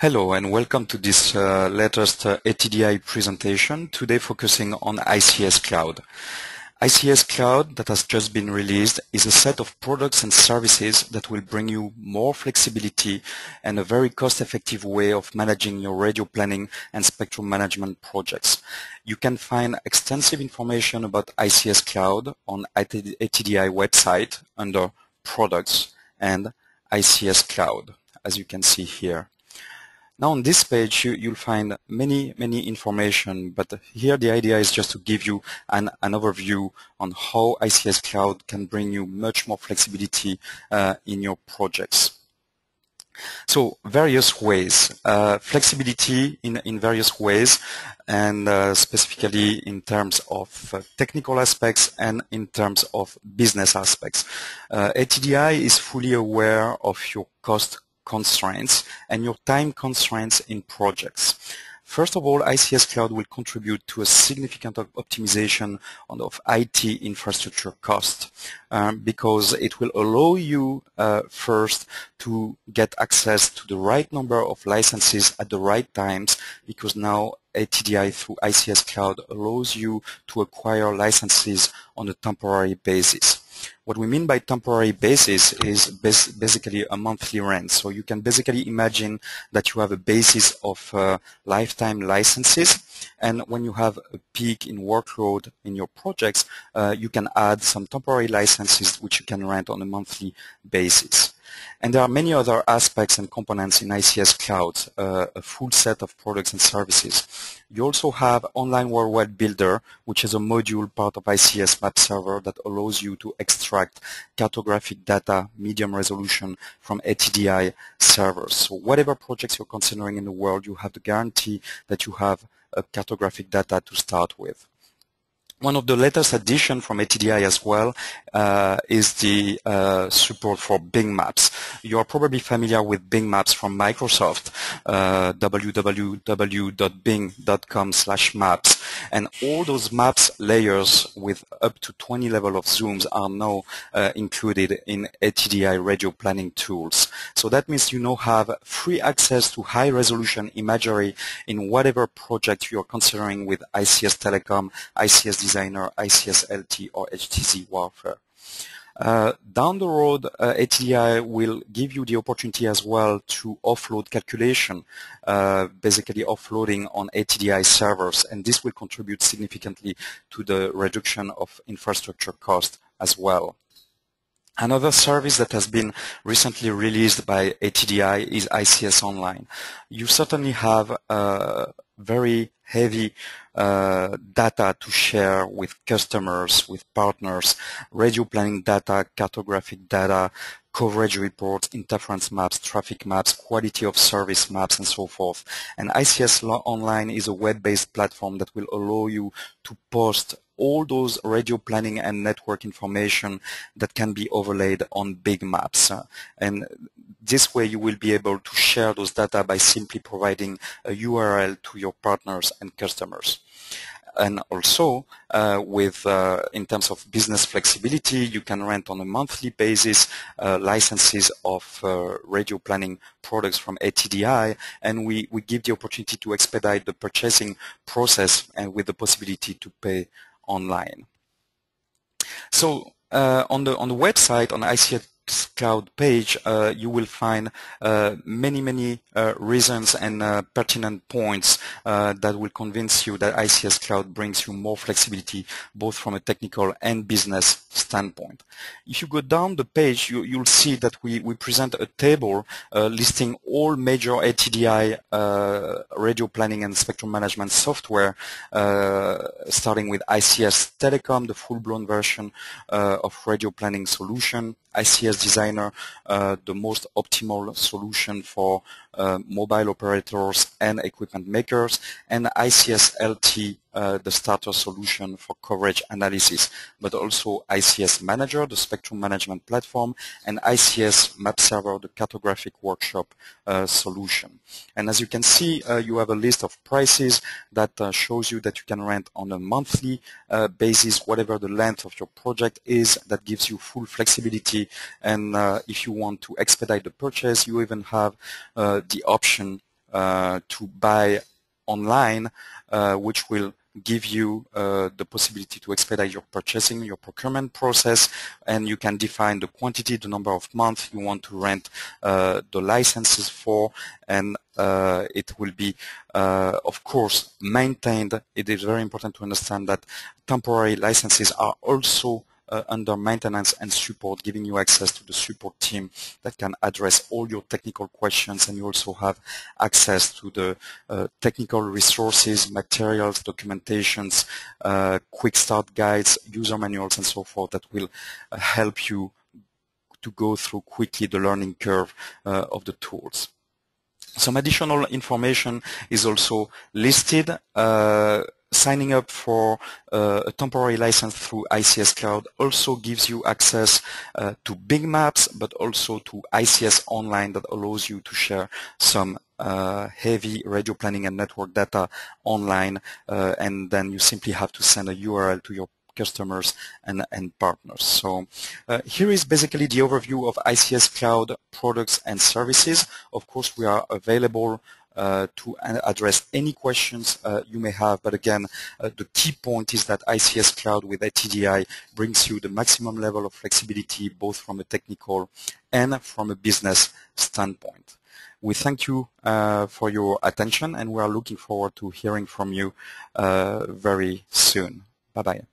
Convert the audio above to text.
Hello and welcome to this uh, latest uh, ATDI presentation, today focusing on ICS Cloud. ICS Cloud that has just been released is a set of products and services that will bring you more flexibility and a very cost-effective way of managing your radio planning and spectrum management projects. You can find extensive information about ICS Cloud on ATDI website under Products and ICS Cloud, as you can see here. Now on this page, you, will find many, many information, but here the idea is just to give you an, an overview on how ICS Cloud can bring you much more flexibility uh, in your projects. So various ways, uh, flexibility in, in various ways, and uh, specifically in terms of uh, technical aspects and in terms of business aspects. Uh, ATDI is fully aware of your cost constraints and your time constraints in projects. First of all, ICS Cloud will contribute to a significant optimization of IT infrastructure cost um, because it will allow you uh, first to get access to the right number of licenses at the right times because now ATDI through ICS Cloud allows you to acquire licenses on a temporary basis. What we mean by temporary basis is basically a monthly rent. So you can basically imagine that you have a basis of uh, lifetime licenses and when you have a peak in workload in your projects, uh, you can add some temporary licenses which you can rent on a monthly basis. And there are many other aspects and components in ICS Cloud, uh, a full set of products and services. You also have Online Worldwide Builder, which is a module part of ICS Map Server that allows you to extract cartographic data, medium resolution from ATDI servers. So whatever projects you're considering in the world, you have the guarantee that you have a cartographic data to start with. One of the latest addition from ATDI as well uh, is the uh, support for Bing Maps. You are probably familiar with Bing Maps from Microsoft, uh, www.bing.com slash maps. And all those maps layers with up to 20 level of zooms are now uh, included in ATDI radio planning tools. So that means you now have free access to high resolution imagery in whatever project you are considering with ICS Telecom, ICS Designer, ICS-LT, or HTZ Warfare. Uh, down the road, uh, ATDI will give you the opportunity as well to offload calculation, uh, basically offloading on ATDI servers, and this will contribute significantly to the reduction of infrastructure cost as well. Another service that has been recently released by ATDI is ICS Online. You certainly have a very heavy uh, data to share with customers, with partners, radio planning data, cartographic data, coverage reports, interference maps, traffic maps, quality of service maps, and so forth. And ICS Online is a web-based platform that will allow you to post all those radio planning and network information that can be overlaid on Bing Maps. And this way you will be able to share those data by simply providing a URL to your partners and customers and also uh, with uh, in terms of business flexibility you can rent on a monthly basis uh, licenses of uh, radio planning products from ATDI and we, we give the opportunity to expedite the purchasing process and with the possibility to pay online. So uh, on the on the website on ICS Cloud page, uh, you will find uh, many, many uh, reasons and uh, pertinent points uh, that will convince you that ICS Cloud brings you more flexibility, both from a technical and business standpoint. If you go down the page, you, will see that we, we present a table uh, listing all major ATDI radio planning and spectrum management software, starting with ICS Telecom, the full-blown version of radio planning solution, ICS Designer uh, the most optimal solution for mobile operators and equipment makers, and ICS LT uh, the starter solution for coverage analysis, but also ICS Manager, the spectrum management platform, and ICS Map Server, the cartographic workshop uh, solution. And as you can see, uh, you have a list of prices that uh, shows you that you can rent on a monthly uh, basis, whatever the length of your project is, that gives you full flexibility. And uh, if you want to expedite the purchase, you even have the option uh, to buy online, uh, which will give you uh, the possibility to expedite your purchasing, your procurement process, and you can define the quantity, the number of months you want to rent uh, the licenses for, and uh, it will be, uh, of course, maintained. It is very important to understand that temporary licenses are also uh, under maintenance and support, giving you access to the support team that can address all your technical questions and you also have access to the uh, technical resources, materials, documentations, uh, quick start guides, user manuals and so forth that will uh, help you to go through quickly the learning curve uh, of the tools. Some additional information is also listed uh, signing up for uh, a temporary license through ICS Cloud also gives you access uh, to Bing Maps, but also to ICS Online that allows you to share some uh, heavy radio planning and network data online, uh, and then you simply have to send a URL to your customers and, and partners. So uh, here is basically the overview of ICS Cloud products and services. Of course, we are available to address any questions uh, you may have. But again, uh, the key point is that ICS Cloud with ATDI brings you the maximum level of flexibility both from a technical and from a business standpoint. We thank you uh, for your attention and we are looking forward to hearing from you uh, very soon. Bye-bye.